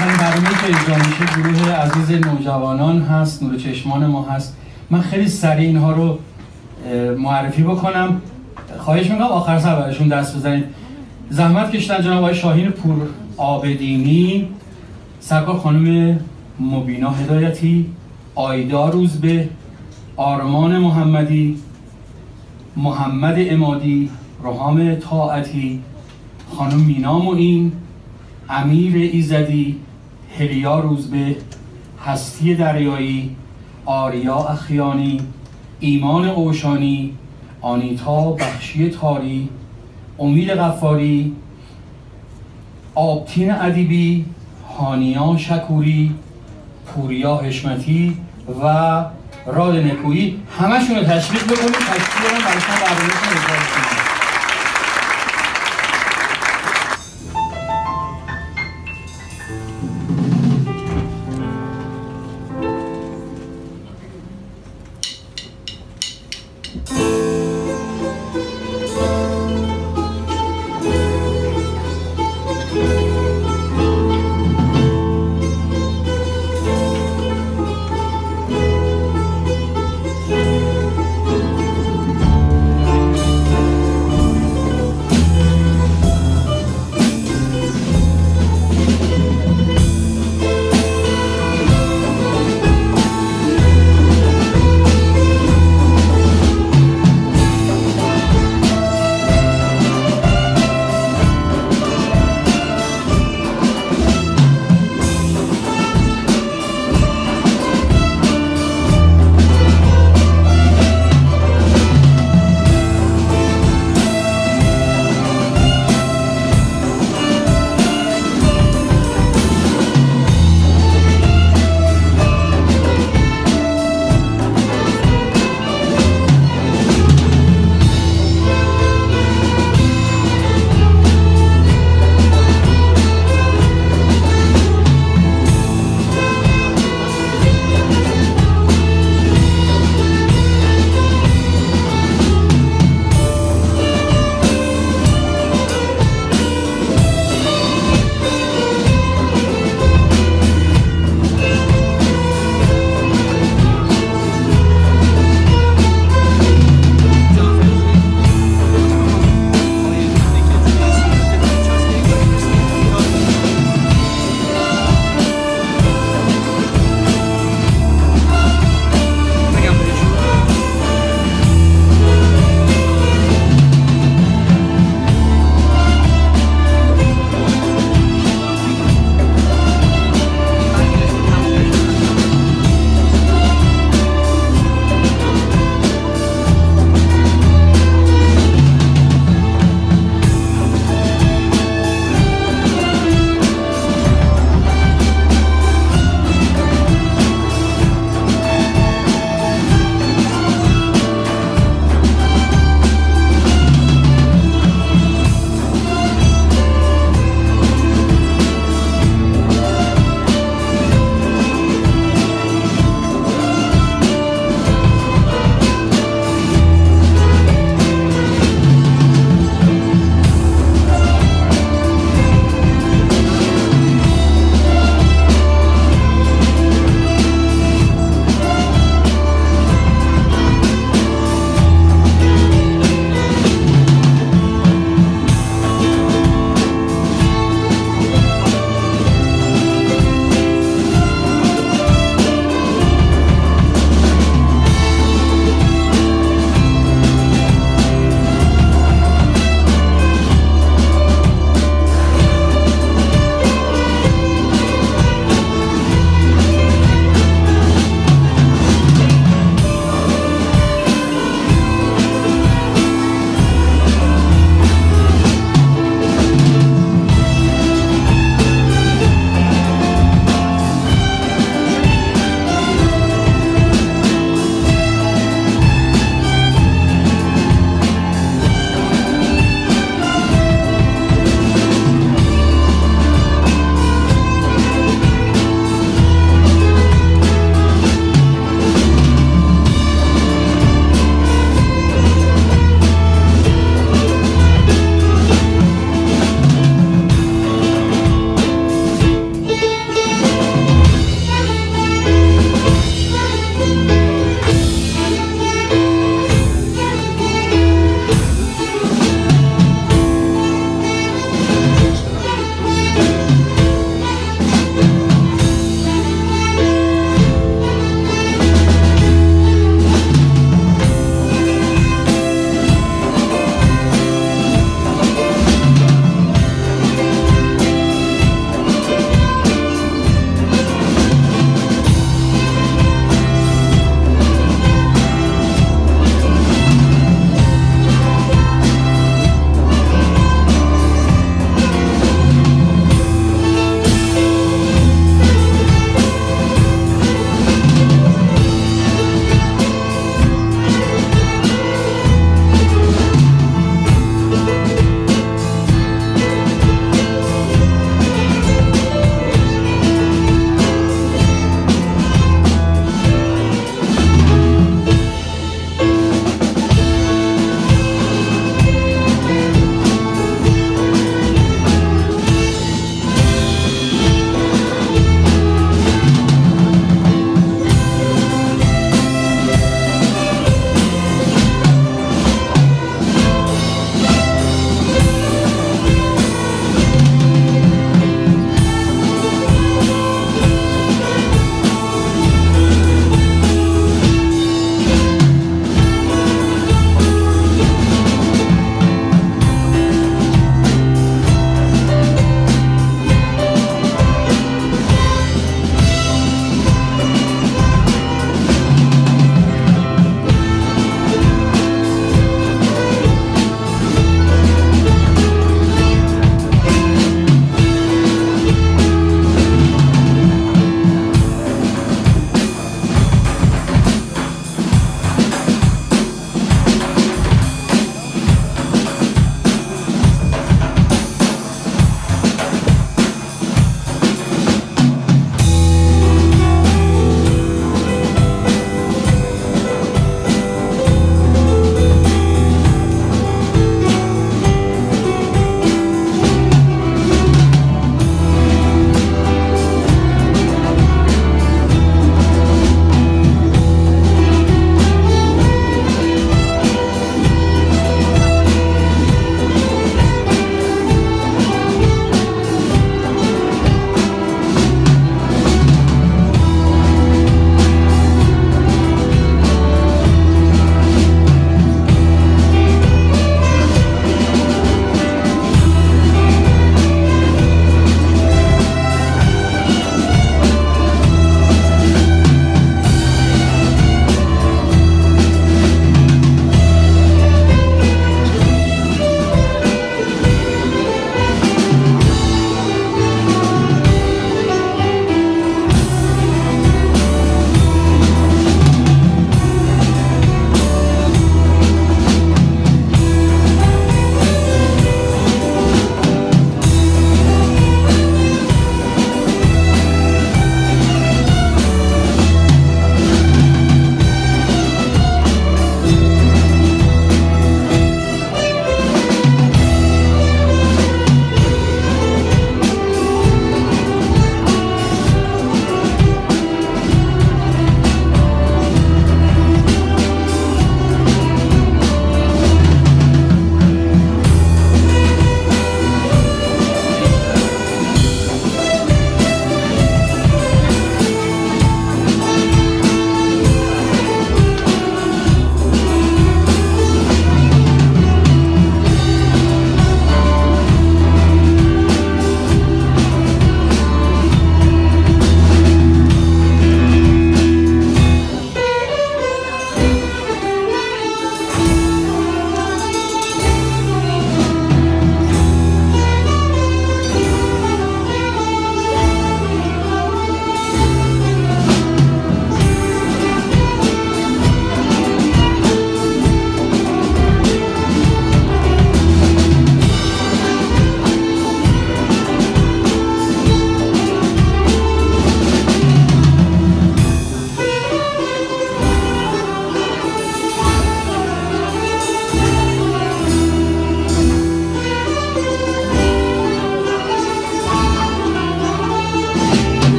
اولین برنامه که اجرا میشه گروه عزیز نوجوانان هست نور چشمان ما هست. من خیلی سریع اینها رو معرفی بکنم. خواهش می‌کنم آخر سر برشون دست بزنید. زحمت کشتن جناب آقای شاهین پور آبدینی سرکار خانم مبینا هدایتی آیدا روزبه آرمان محمدی محمد امادی رحام طاعتی خانم مینا معین امیر ایزدی هلیا روزبه هستی دریایی آریا اخیانی ایمان اوشانی آنیتا بخشی تاری امید غفاری آبتین ادیبی هانیا شکوری پوریا حشمتی و راد نکویی. همشون رو تشویق بکنید تشویق برای شما برنامه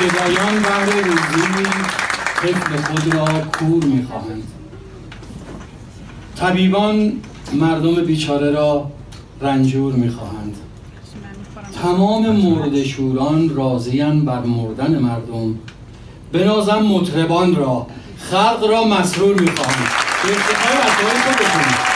گدایان بهر روزی طفل خود را کور می‌خواهند. طبیبان مردم بیچاره را رنجور می‌خواهند. تمام مرد شوران راضیان بر مردن مردم. بنازم مطربان را خلق را مسرور می‌خواهند. افتخار